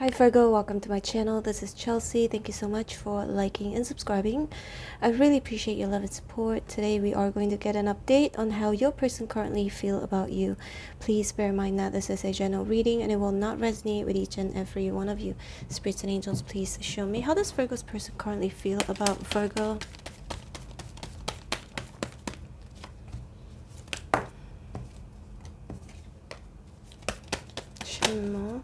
Hi Virgo, welcome to my channel. This is Chelsea. Thank you so much for liking and subscribing. I really appreciate your love and support. Today we are going to get an update on how your person currently feel about you. Please bear in mind that this is a general reading and it will not resonate with each and every one of you. Spirits and angels, please show me how does Virgo's person currently feel about Virgo? Show me more.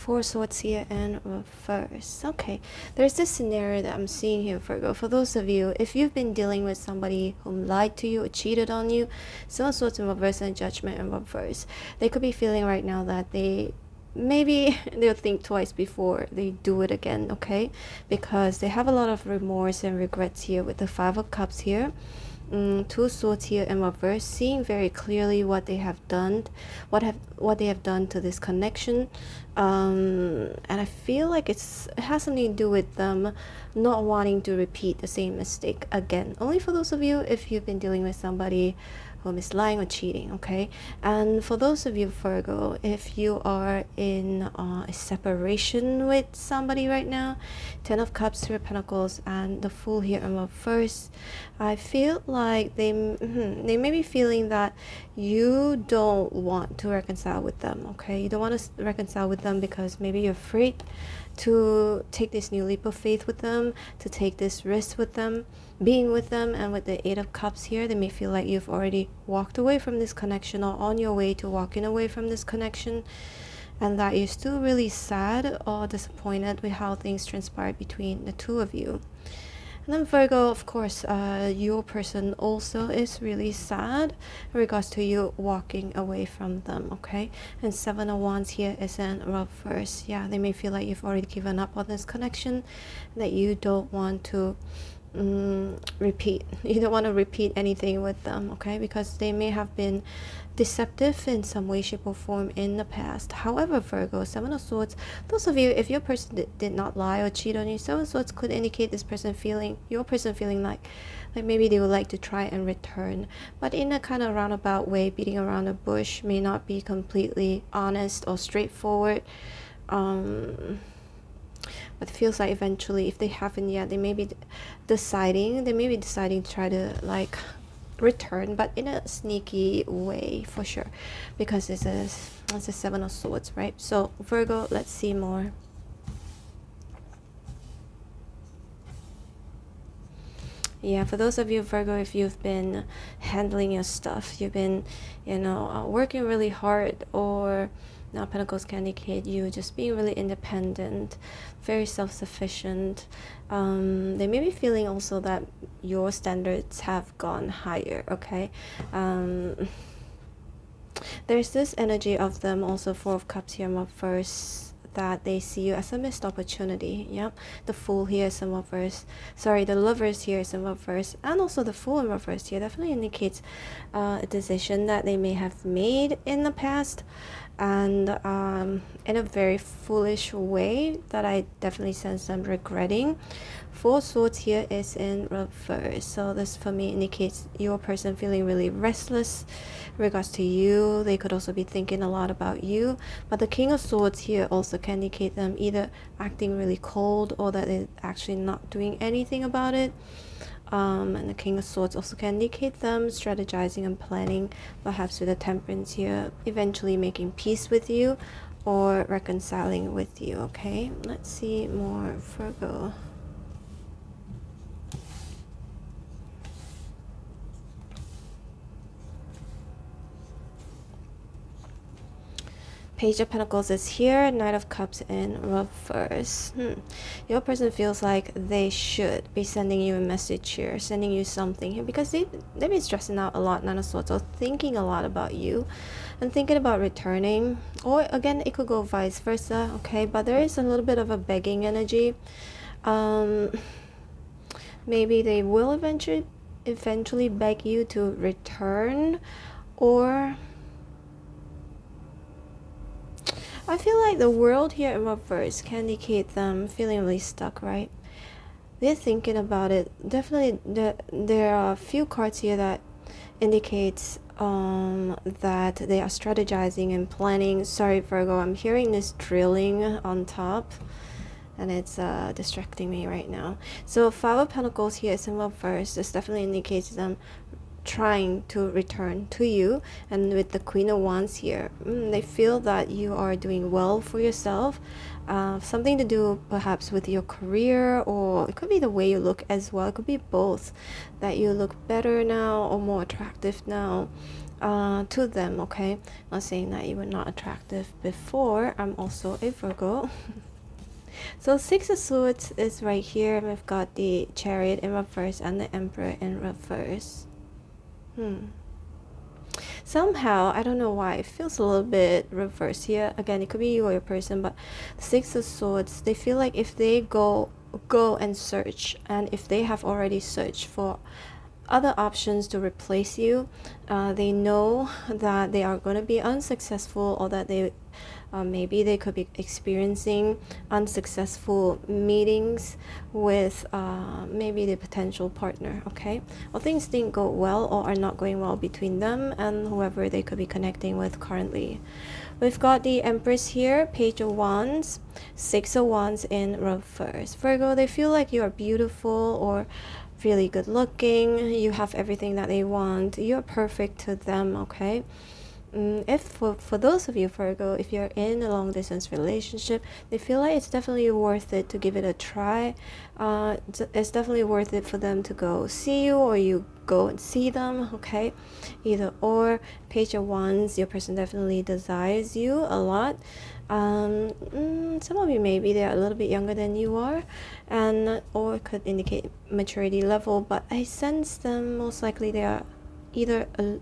Four swords here and reverse. Okay, there's this scenario that I'm seeing here, Virgo. For those of you, if you've been dealing with somebody who lied to you or cheated on you, Seven Swords in reverse and Judgment in reverse, they could be feeling right now that they maybe they'll think twice before they do it again okay because they have a lot of remorse and regrets here with the five of cups here mm, two swords here in reverse seeing very clearly what they have done what have what they have done to this connection. Um, and i feel like it's it has something to do with them not wanting to repeat the same mistake again. Only for those of you if you've been dealing with somebody whom is lying or cheating okay? And for those of you virgo if you are in uh, a separation with somebody right now ten of cups three of pentacles and the fool here in reverse i feel like they mm, they may be feeling that you don't want to reconcile with them okay? You don't want to reconcile with them because maybe you're afraid to take this new leap of faith with them to take this risk with them being with them and with the eight of cups here they may feel like you've already walked away from this connection or on your way to walking away from this connection and that you're still really sad or disappointed with how things transpired between the two of you and then Virgo, of course, uh, your person also is really sad in regards to you walking away from them, okay? And Seven of Wands here is in reverse. Yeah, they may feel like you've already given up on this connection, that you don't want to mm, repeat. You don't want to repeat anything with them okay? Because they may have been deceptive in some way shape or form in the past. However virgo seven of swords those of you if your person did, did not lie or cheat on you seven of swords could indicate this person feeling your person feeling like like maybe they would like to try and return. But in a kind of roundabout way beating around the bush may not be completely honest or straightforward. Um but it feels like eventually if they haven't yet they may be deciding they may be deciding to try to like return but in a sneaky way for sure. Because it's a it's a seven of swords right? So virgo let's see more. Yeah for those of you virgo if you've been handling your stuff you've been you know uh, working really hard or now Pentacles can indicate you just being really independent, very self-sufficient. Um, they may be feeling also that your standards have gone higher, okay? Um, there's this energy of them also Four of Cups here, my first that they see you as a missed opportunity. Yep. The fool here is in reverse. Sorry, the lovers here is in reverse. And also the fool in reverse here definitely indicates uh, a decision that they may have made in the past and um, in a very foolish way that I definitely sense them regretting. Four swords here is in reverse. So this for me indicates your person feeling really restless in regards to you. They could also be thinking a lot about you. But the king of swords here also can indicate them either acting really cold or that they're actually not doing anything about it um, and the King of Swords also can indicate them strategizing and planning, perhaps with the Temperance here, eventually making peace with you or reconciling with you. Okay, let's see more Virgo. Page of Pentacles is here, Knight of Cups in reverse. Hmm. Your person feels like they should be sending you a message here, sending you something here because they, they've been stressing out a lot, Nine of Swords, or thinking a lot about you and thinking about returning. Or again, it could go vice versa, okay? But there is a little bit of a begging energy. Um, maybe they will eventually eventually beg you to return or I feel like the world here in reverse can indicate them feeling really stuck, right? they're thinking about it. Definitely, the, there are a few cards here that indicates um, that they are strategizing and planning. Sorry, Virgo, I'm hearing this drilling on top and it's uh, distracting me right now. So Five of Pentacles here is in reverse. This definitely indicates them trying to return to you and with the queen of wands here. Mm, they feel that you are doing well for yourself uh, something to do perhaps with your career or it could be the way you look as well. It could be both that you look better now or more attractive now uh, to them okay? Not saying that you were not attractive before. I'm also a virgo. So six of swords is right here. We've got the chariot in reverse and the emperor in reverse Hmm. Somehow, I don't know why, it feels a little bit reverse here. Again, it could be you or your person, but Six of Swords, they feel like if they go go and search, and if they have already searched for other options to replace you, uh, they know that they are going to be unsuccessful or that they uh, maybe they could be experiencing unsuccessful meetings with uh, maybe the potential partner okay? Or things didn't go well or are not going well between them and whoever they could be connecting with currently. We've got the empress here page of wands six of wands in reverse virgo they feel like you are beautiful or really good looking you have everything that they want you're perfect to them okay Mm, if for, for those of you Virgo, if you're in a long distance relationship, they feel like it's definitely worth it to give it a try. Uh, it's definitely worth it for them to go see you or you go and see them. Okay, either or. Page of Wands, your person definitely desires you a lot. Um, some of you maybe they're a little bit younger than you are, and or could indicate maturity level. But I sense them. Most likely they are either a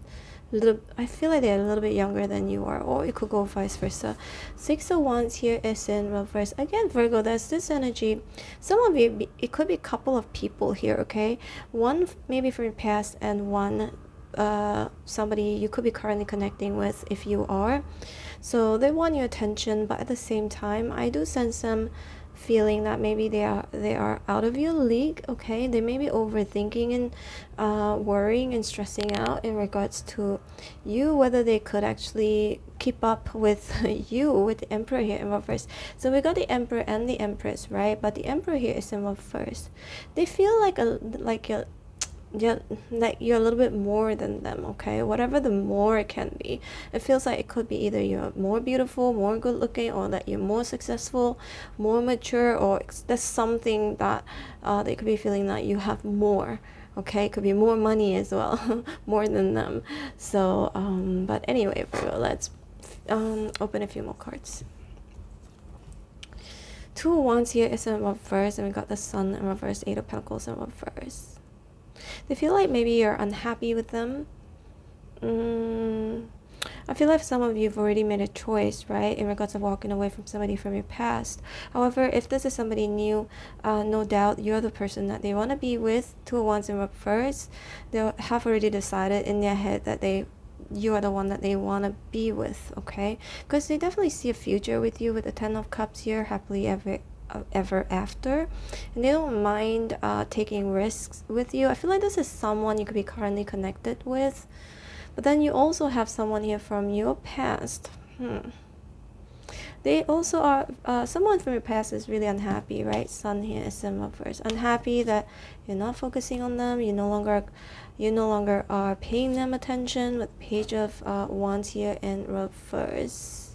little I feel like they're a little bit younger than you are or it could go vice versa. Six of wands here is in reverse. Again Virgo there's this energy. Some of you it could be a couple of people here okay? One maybe from your past and one uh, somebody you could be currently connecting with if you are. So they want your attention but at the same time I do sense them feeling that maybe they are they are out of your league okay? They may be overthinking and uh, worrying and stressing out in regards to you whether they could actually keep up with you with the emperor here in reverse so we got the emperor and the empress right? But the emperor here is in reverse they feel like a like a yeah like you're a little bit more than them okay? Whatever the more it can be it feels like it could be either you're more beautiful more good looking or that you're more successful more mature or there's something that uh, they could be feeling that you have more okay? It could be more money as well more than them. So um but anyway Virgo, let's um open a few more cards. Two wands here is in reverse and we got the sun in reverse eight of pentacles in reverse they feel like maybe you're unhappy with them. Mm, I feel like some of you have already made a choice, right, in regards to walking away from somebody from your past. However, if this is somebody new, uh, no doubt you're the person that they want to be with. two wands in reverse, they have already decided in their head that they you are the one that they want to be with okay because they definitely see a future with you with the ten of cups here happily ever ever after. And they don't mind uh, taking risks with you. I feel like this is someone you could be currently connected with but then you also have someone here from your past. Hmm. they also are uh, someone from your past is really unhappy right? Sun here is in reverse unhappy that you're not focusing on them. You no longer you no longer are paying them attention. With page of uh, wands here in reverse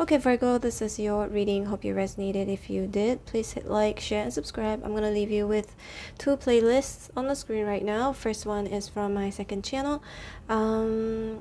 Okay, Virgo, this is your reading. Hope you resonated. If you did, please hit like, share, and subscribe. I'm going to leave you with two playlists on the screen right now. First one is from my second channel. Um,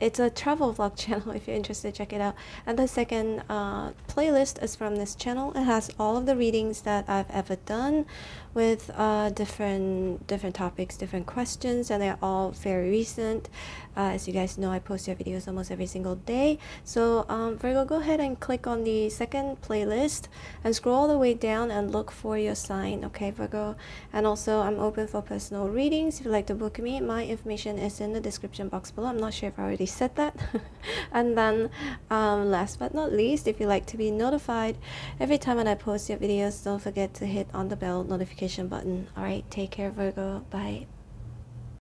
it's a travel vlog channel if you're interested check it out. And the second uh, playlist is from this channel. It has all of the readings that I've ever done with uh, different different topics different questions and they're all very recent. Uh, as you guys know I post your videos almost every single day. So um, Virgo go ahead and click on the second playlist and scroll all the way down and look for your sign okay Virgo? And also I'm open for personal readings. If you'd like to book me my information is in the description box below. I'm not sure if I already said that and then um, last but not least if you like to be notified every time when I post your videos don't forget to hit on the bell notification notification button. All right, take care, Virgo. Bye.